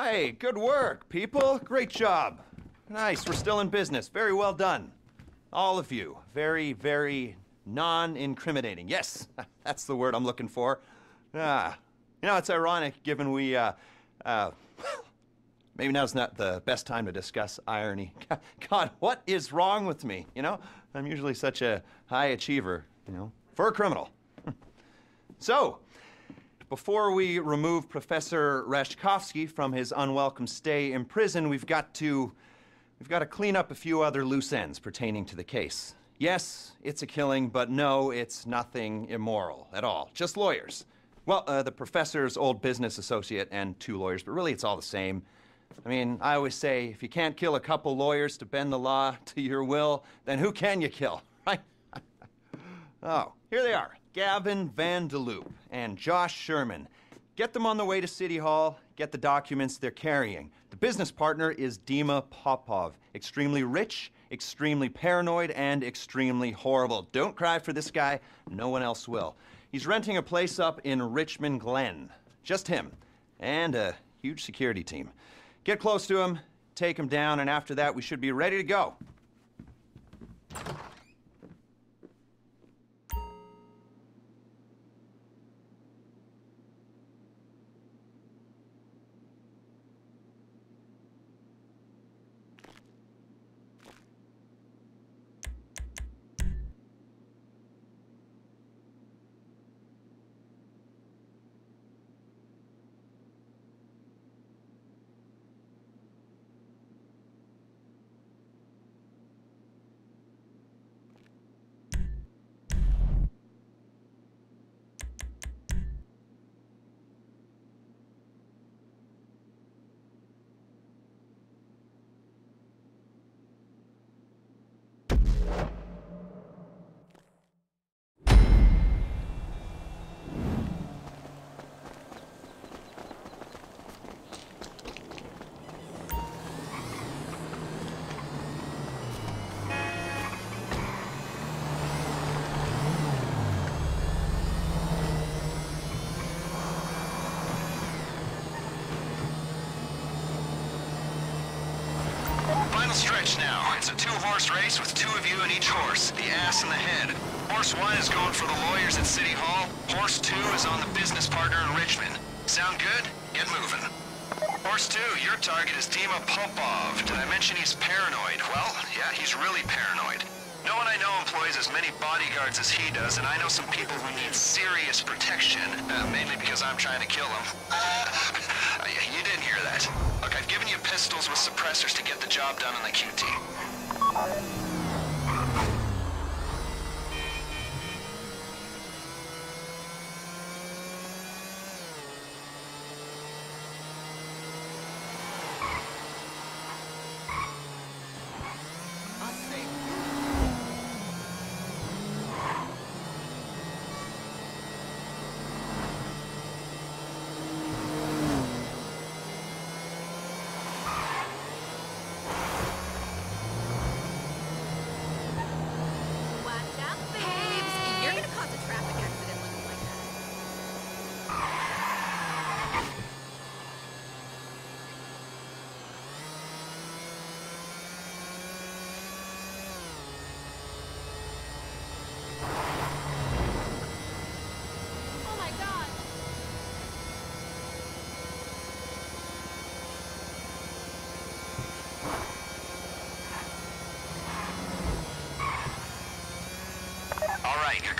Hey, good work, people. Great job. Nice, we're still in business. Very well done. All of you. Very, very non-incriminating. Yes, that's the word I'm looking for. Ah, you know, it's ironic given we, uh, uh, maybe now's not the best time to discuss irony. God, what is wrong with me, you know? I'm usually such a high achiever, you know, for a criminal. so, before we remove Professor Rashkovsky from his unwelcome stay in prison, we've got to we've got to clean up a few other loose ends pertaining to the case. Yes, it's a killing, but no, it's nothing immoral at all. Just lawyers. Well, uh, the professor's old business associate and two lawyers, but really it's all the same. I mean, I always say if you can't kill a couple lawyers to bend the law to your will, then who can you kill, right? oh, here they are. Gavin Vandeloop and Josh Sherman. Get them on the way to City Hall, get the documents they're carrying. The business partner is Dima Popov. Extremely rich, extremely paranoid, and extremely horrible. Don't cry for this guy, no one else will. He's renting a place up in Richman Glen. Just him. And a huge security team. Get close to him, take him down, and after that, we should be ready to go. Final stretch now. It's a two-horse race with two of you in each horse, the ass and the head. Horse one is going for the lawyers at City Hall. Horse two is on the business partner in Richman. Sound good? Get moving. Horse two, your target is Dima Popov. Did I mention he's paranoid? Well, yeah, he's really paranoid. No one I know employs as many bodyguards as he does, and I know some people who need serious protection, uh, mainly because I'm trying to kill him. Uh, Look, I've given you pistols with suppressors to get the job done on the QT.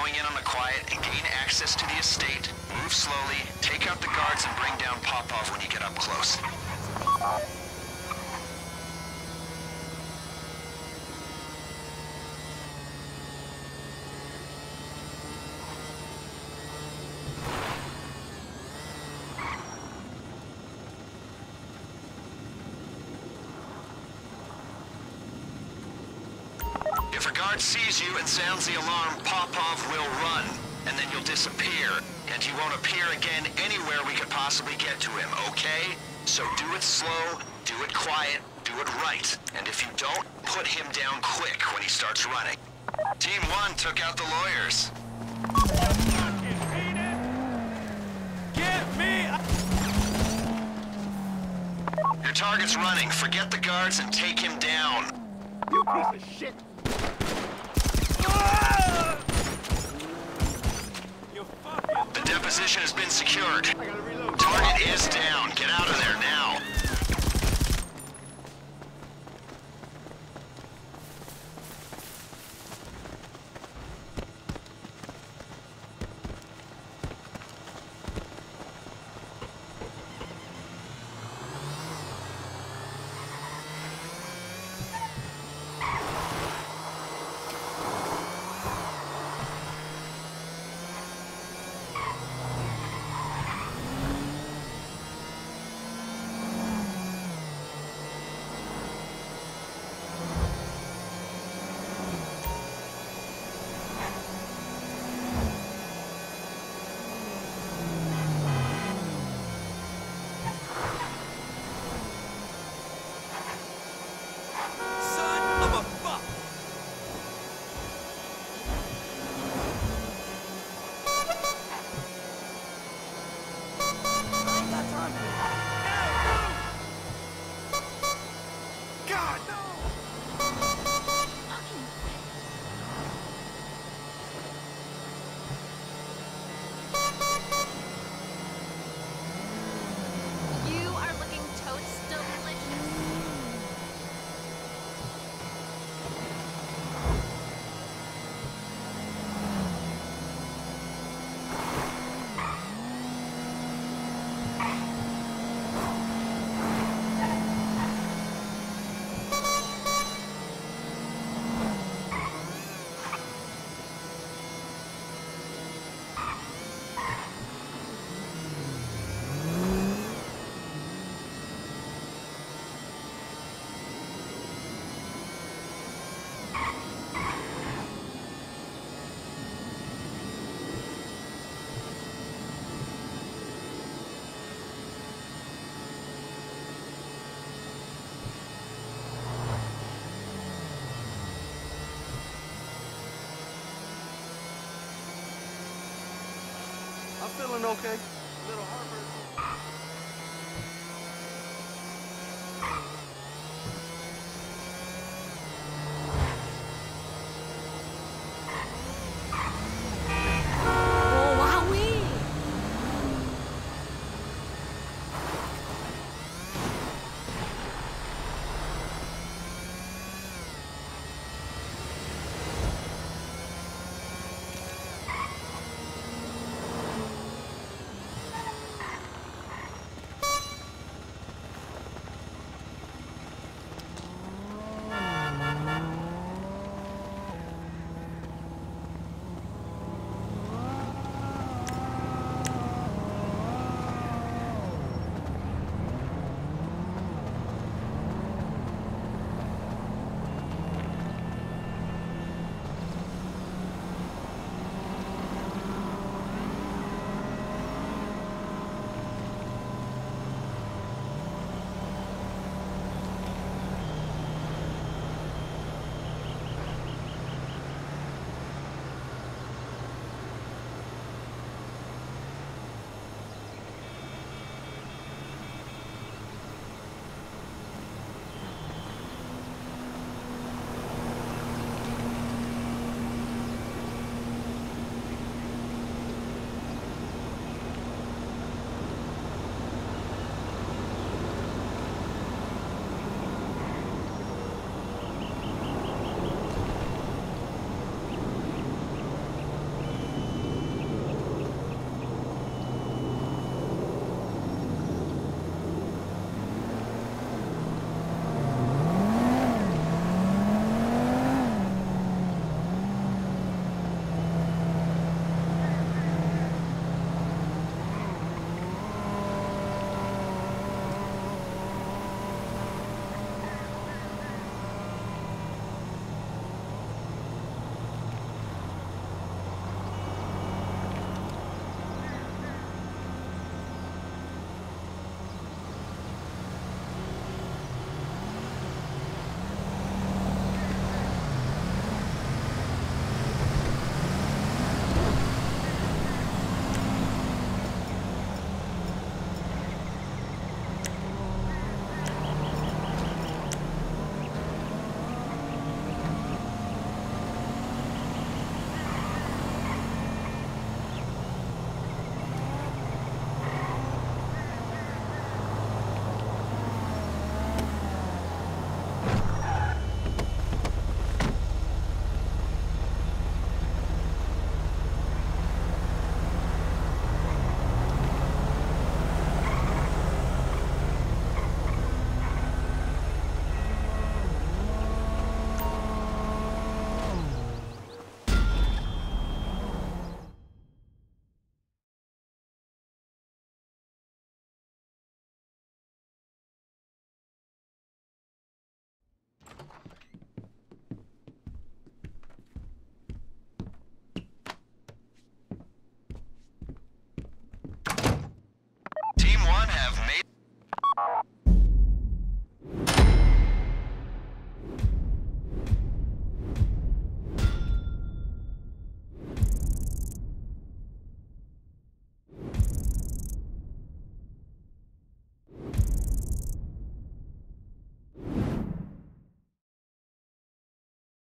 Going in on the quiet and gain access to the estate. Move slowly, take out the guards, and bring down Popov when you get up close. If a guard sees you and sounds the alarm, Popov will run, and then you'll disappear, and he won't appear again anywhere we could possibly get to him, okay? So do it slow, do it quiet, do it right, and if you don't, put him down quick when he starts running. Team 1 took out the lawyers. Your target's running. Forget the guards and take him down. You piece of shit! position has been secured. Target is down. Get out of there now. I'm feeling okay. A Little Harvard.